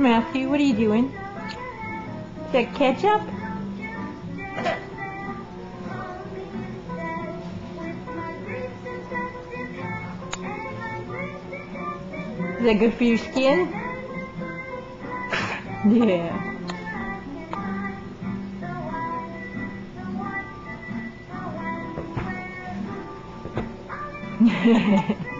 Matthew, what are you doing? Is that ketchup? Is that good for your skin? yeah.